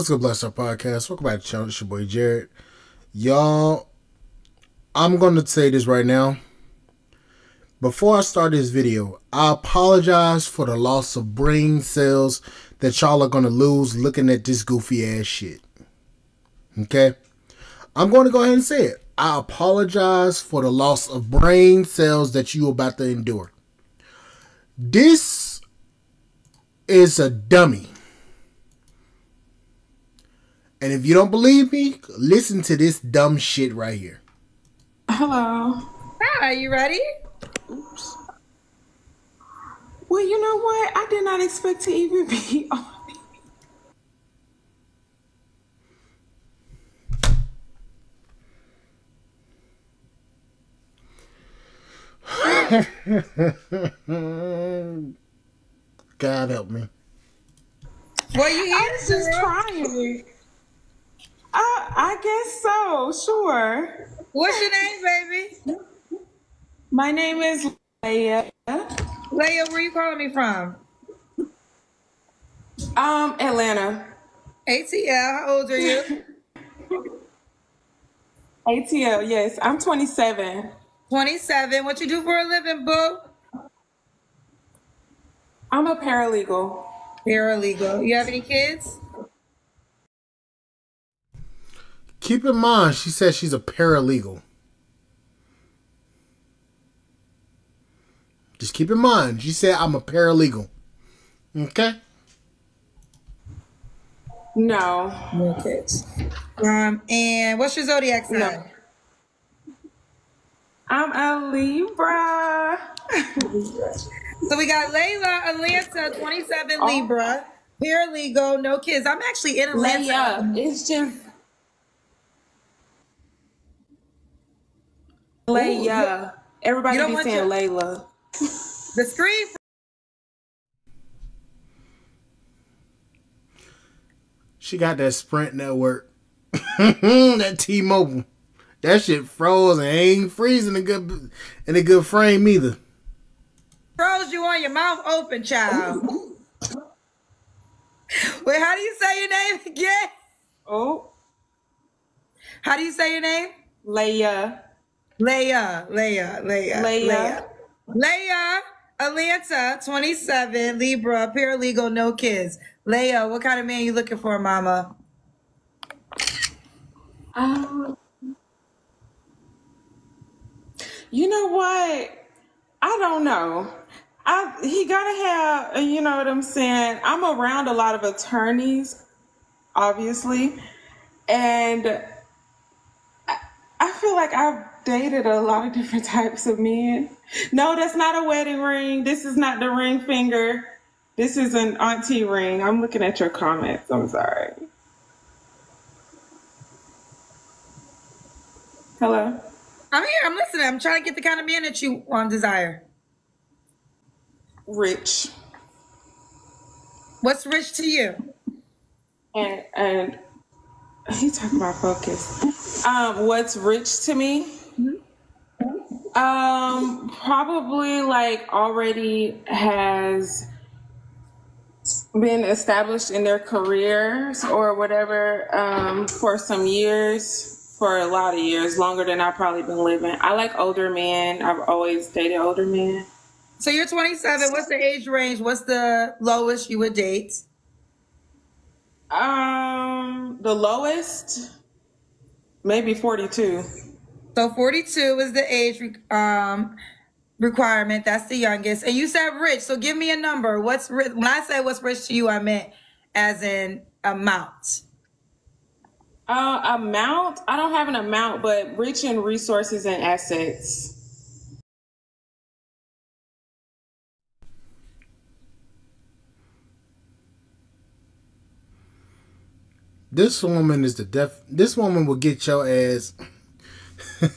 What's good, Blackstar Podcast? Welcome back to the channel. It's your boy Jared. Y'all, I'm going to say this right now. Before I start this video, I apologize for the loss of brain cells that y'all are going to lose looking at this goofy ass shit. Okay? I'm going to go ahead and say it. I apologize for the loss of brain cells that you about to endure. This is a dummy. And if you don't believe me, listen to this dumb shit right here. Hello. Hi, you ready? Oops. Well, you know what? I did not expect to even be on. God help me. Well, you I was just trying. I, I guess so, sure. What's your name, baby? My name is Leia. Leia, where you calling me from? Um, Atlanta. ATL, how old are you? ATL, yes. I'm 27. 27. What you do for a living, boo? I'm a paralegal. Paralegal. You have any kids? Keep in mind, she says she's a paralegal. Just keep in mind, she said I'm a paralegal. Okay? No. No kids. Um, and what's your zodiac sign? No. I'm a Libra. So we got Layla, Atlanta, 27 Oh. Libra, paralegal, no kids. I'm actually in Atlanta. Leia. It's just Leia. Everybody You be saying your- Layla. The screen She got that Sprint network. that T-Mobile. That shit froze and ain't freezing a good in a good frame either. froze you on your mouth open, child. Wait, how do you say your name again? Oh, How do you say your name? Leia. Leia, Leia, Leia, Leia. Leia. Leia, Atlanta, 27, Libra, paralegal, no kids. Leia, what kind of man you looking for, mama? Um, you know what? I don't know. I he gotta have. uh, You know what I'm saying? I'm around a lot of attorneys, obviously, and feel like I've dated a lot of different types of men. No, that's not a wedding ring. This is not the ring finger. This is an auntie ring. I'm looking at your comments. I'm sorry. Hello. I'm here, I'm listening. I'm trying to get the kind of man that you um, desire. Rich. What's rich to you? And and he talking about focus. Um, what's rich to me? Um, probably like already has been established in their careers or whatever um, for some years, for a lot of years, longer than I've probably been living. I like older men. I've always dated older men. So you're 27. What's the age range? What's the lowest you would date? Um, the lowest, maybe forty-two. So 42 is the age um, requirement. That's the youngest. And you said rich. So give me a number. What's rich? When I say what's rich to you, I meant as in amount. Uh, amount? I don't have an amount, but rich in resources and assets. This woman is the def. This woman will get your ass.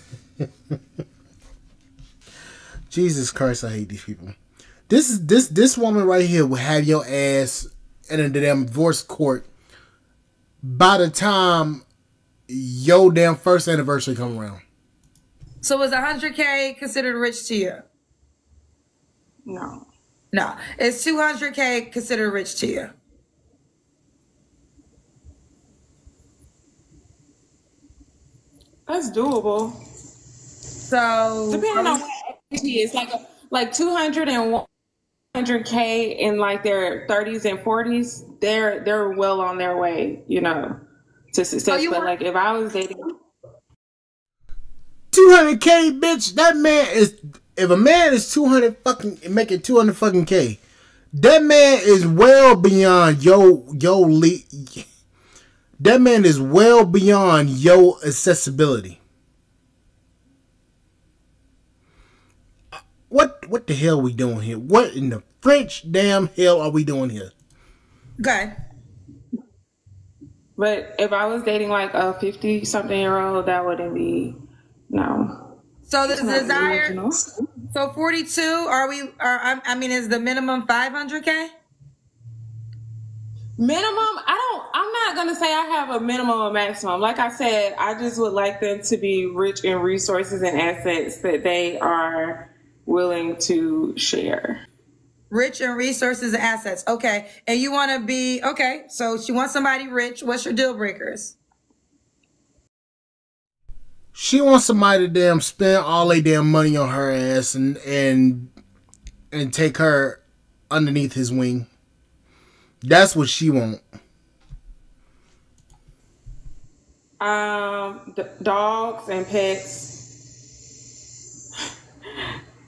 Jesus Christ, I hate these people. This is this this woman right here will have your ass in a damn divorce court by the time your damn first anniversary come around. So is 100K considered rich to you? No. No. Is 200K considered rich to you? That's doable. So Depending on um, what age he is, like like 200 and 100k in like their 30s and 40s, they're they're well on their way, you know, to success. you but want- like if I was dating, 200k, bitch. That man is. If a man is 200 fucking making 200 fucking k, that man is well beyond yo yo le- That man is well beyond yo accessibility. What what the hell we doing here? What in the French damn hell are we doing here? good. but if I was dating like a 50 something year old, that wouldn't be no. So the not desire. original. So 42. Are we? Are I I mean, is the minimum 500k? Minimum, I don't. I'm not gonna say I have a minimum or maximum. Like I said, I just would like them to be rich in resources and assets that they are willing to share. Rich in resources and assets. Okay. And you want to be okay. So she wants somebody rich. What's your deal breakers? She wants somebody to damn spend all their damn money on her ass and and and take her underneath his wing. That's what she want. Um, d- dogs and pets,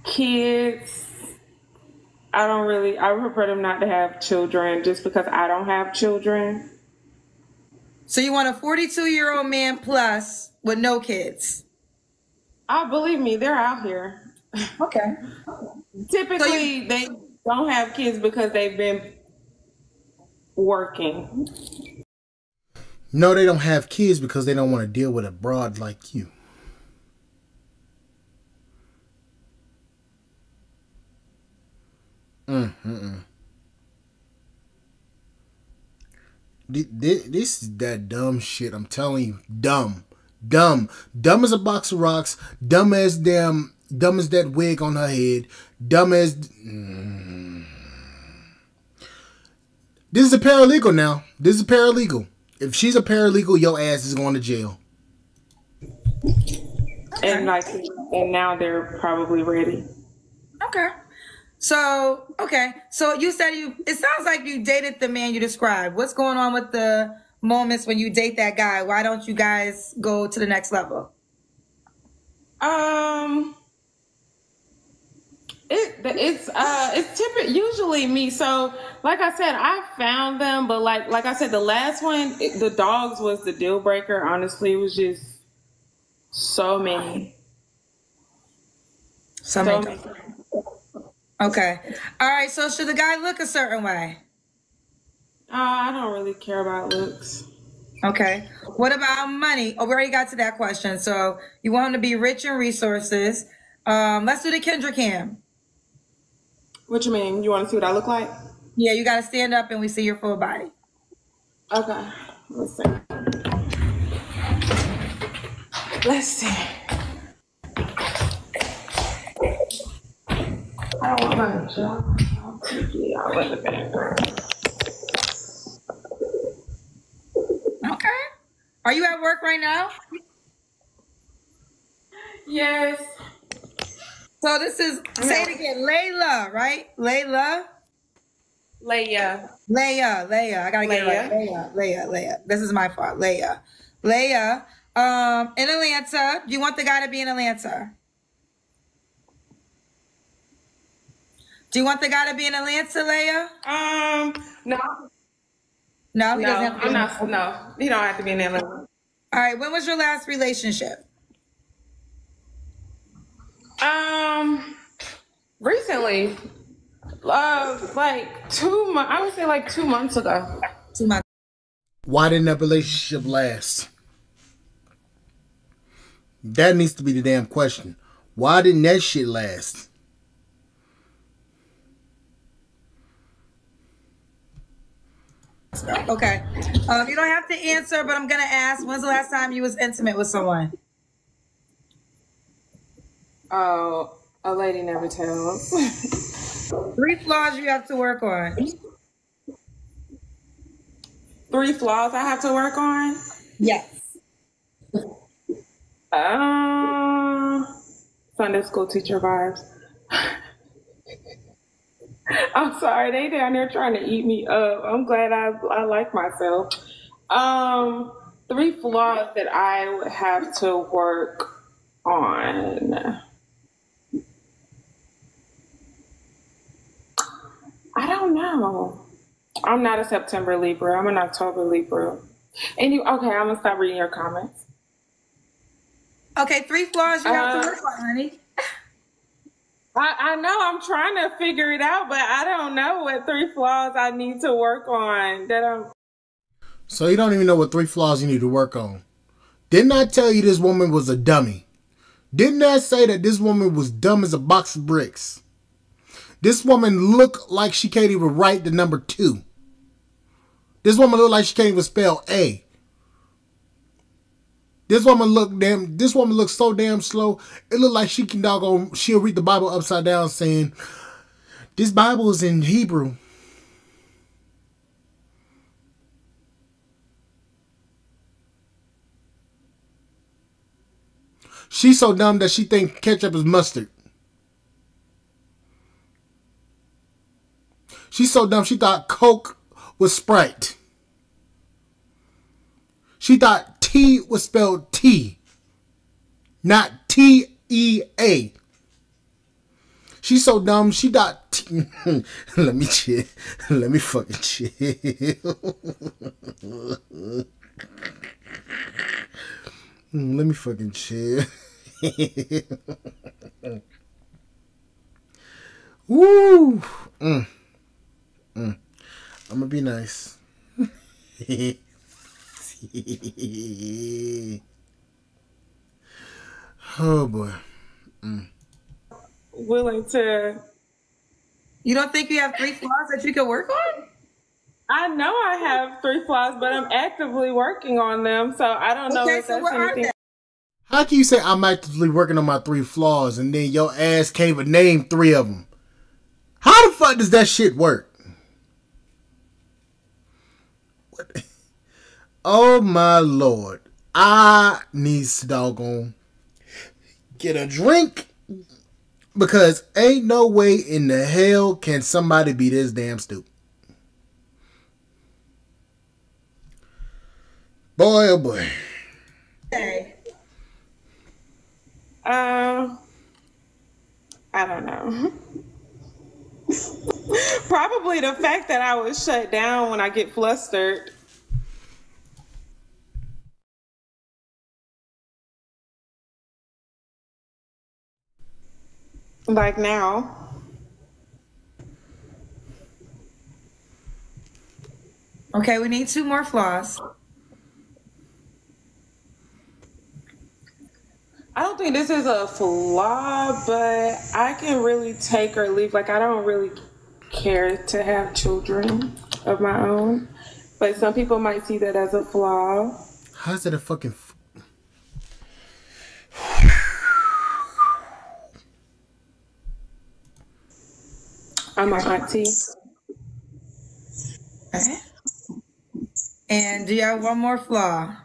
kids. I don't really. I prefer them not to have children, just because I don't have children. So you want a 42 year old man plus with no kids. I believe me, they're out here. Okay. Typically, they don't have kids because they've been working. No, they don't have kids because they don't want to deal with a broad like you. Mm. Thi- thi- This is that dumb shit. I'm telling you, dumb, dumb, dumb as a box of rocks. Dumb as damn, dumb as that wig on her head. Dumb as. Mm. This is a paralegal now. This is a paralegal. If she's a paralegal, your ass is going to jail. And like, and now they're probably ready. Okay. So, okay. So you said you, it sounds like you dated the man you described. What's going on with the moments when you date that guy? Why don't you guys go to the next level? Um, it it's uh it's typically usually me. So like I said, I found them, but like like I said, the last one, it, the dogs was the deal breaker. Honestly, it was just so many. So So many. Okay. All right. So should the guy look a certain way? Uh, I don't really care about looks. Okay. What about money? Oh, we already got to that question. So you want him to be rich in resources. Um, let's do the Kendra G cam. What you mean? You want to see what I look like? Yeah, you got to stand up and we see your full body. Okay. Let's see. Let's see. I don't want my job. In the background. Okay. Are you at work right now? Yes. So this is say it again, Layla, right? Layla, Leia. Leia, Leia. I gotta get it right. Leia, Leia, Leia. This is my fault. Leia, Leia. Um, in Atlanta. Do you want the guy to be in Atlanta? Do you want the guy to be in Atlanta, Leia? Um, no, No, he no, doesn't. Have to I'm be. not. No, you don't have to be in Atlanta. All right. When was your last relationship? Um, recently, uh, like two months. I would say like two months ago. Two months. Why didn't that relationship last? That needs to be the damn question. Why didn't that shit last? Okay. Um, you don't have to answer, but I'm gonna ask. When's the last time you was intimate with someone? Oh, a lady never tells. Three flaws you have to work on. Three flaws I have to work on. Yes. Uh, Sunday school teacher vibes. I'm sorry, they down there trying to eat me up. I'm glad I I like myself. Um, three flaws that I would have to work on. I don't know. I'm not a September Libra. I'm an October Libra. And you okay? I'm gonna stop reading your comments. Okay, three flaws you have to Uh, work on, honey. I, I know I'm trying to figure it out, but I don't know what three flaws I need to work on. That I'm So you don't even know what three flaws you need to work on. Didn't I tell you this woman was a dummy? Didn't I say that this woman was dumb as a box of bricks? This woman looked like she can't even write the number two. This woman looked like she can't even spell A. This woman looked damn. This woman looks so damn slow. It looked like she can doggone. She'll read the Bible upside down, saying, "This Bible is in Hebrew." She's so dumb that she think ketchup is mustard. She's so dumb she thought Coke was Sprite. She thought T was spelled T, not T E A. She's so dumb she thought. T- Let me chill. Let me fucking chill. Let me fucking chill. Woo! Mm. I'm gonna be oh boy. Mm. willing to. You don't think you have three flaws that you could work on? I know I have three flaws, but I'm actively working on them, so I don't know Okay, if so that's what anything. How can you say I'm actively working on my three flaws and then your ass can't even name three of them? How the fuck does that shit work? What? Oh my lord. I need to doggone get a drink because ain't no way in the hell can somebody be this damn stupid. Boy, oh boy. Okay. Um, I don't know. Probably the fact that I was shut down when I get flustered. Like now. Okay, we need two more flaws. I don't think this is a flaw, but I can really take or leave. Like, I don't really care to have children of my own, but some people might see that as a flaw. How's it a fucking. F- I'm an auntie. Okay. And do you have one more flaw?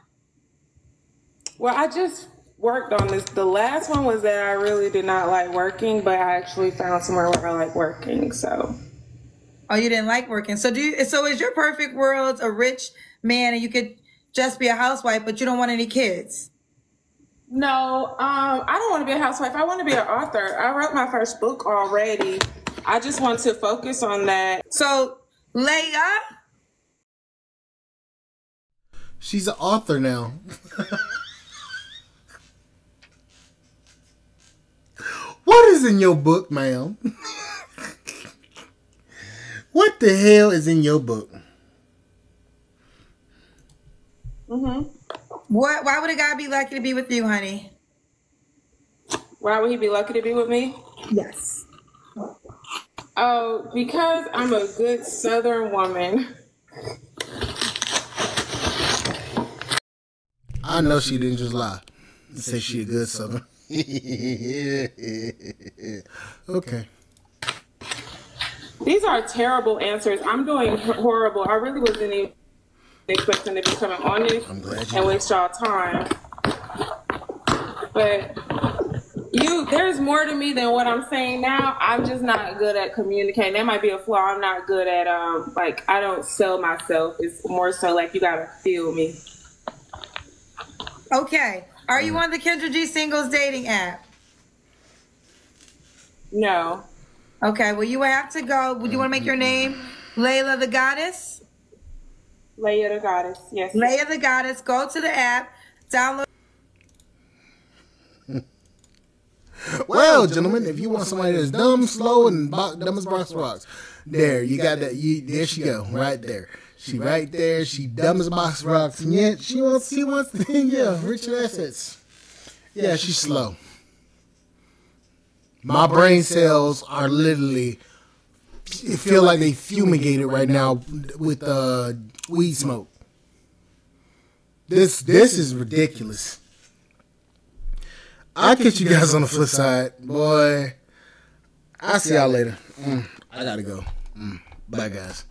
Well, I just worked on this. The last one was that I really did not like working, but I actually found somewhere where I like working. So, Oh, you didn't like working. So do you so is your perfect world a rich man and you could just be a housewife, but you don't want any kids? no, um, I don't want to be a housewife. I want to be an author. I wrote my first book already. I just want to focus on that. So Leia, She's an author now. what is in your book, ma'am? what the hell is in your book? Mhm. what why would a guy be lucky to be with you, honey? Why would he be lucky to be with me? Yes. Oh, because I'm a good Southern woman. I know she didn't just lie. Say she a good southern. okay. These are terrible answers. I'm doing horrible. I really wasn't even expecting to be coming on this I'm glad you and waste y'all time. but you there's more to me than what I'm saying now. I'm just not good at communicating. That might be a flaw. I'm not good at um like I don't sell myself. It's more so like you gotta feel me. Okay. Are you on the Kendra G singles dating app? No. Okay. Well, you would have to go. Would you want to make your name Layla the Goddess? Leia the goddess. Yes. Leia the Goddess. Go to the app. Download. Well, gentlemen, if you want somebody that's dumb, slow, and bo- dumb as box rocks, there you got that. You there she go, right there. She right there. She dumb as box rocks, and yet she wants. She wants. yeah, Richard assets. Yeah, she's slow. My brain cells are literally. It feel like they fumigated right now with uh, weed smoke. This this is ridiculous. I'll catch you guys on the flip side, boy. I'll see y'all later. Mm, I gotta go. Mm, bye, guys.